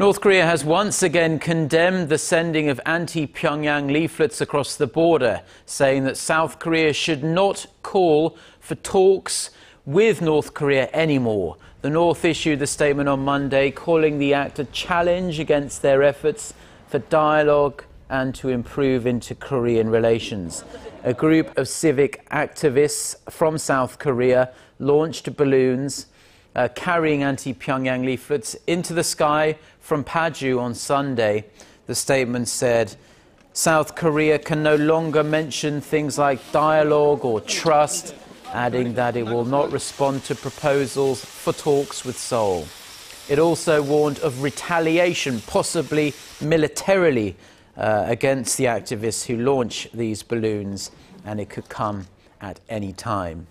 North Korea has once again condemned the sending of anti Pyongyang leaflets across the border, saying that South Korea should not call for talks with North Korea anymore. The North issued a statement on Monday calling the act a challenge against their efforts for dialogue and to improve inter Korean relations. A group of civic activists from South Korea launched balloons uh, carrying anti Pyongyang leaflets into the sky from Paju on Sunday. The statement said South Korea can no longer mention things like dialogue or trust, adding that it will not respond to proposals for talks with Seoul. It also warned of retaliation, possibly militarily, uh, against the activists who launch these balloons, and it could come at any time.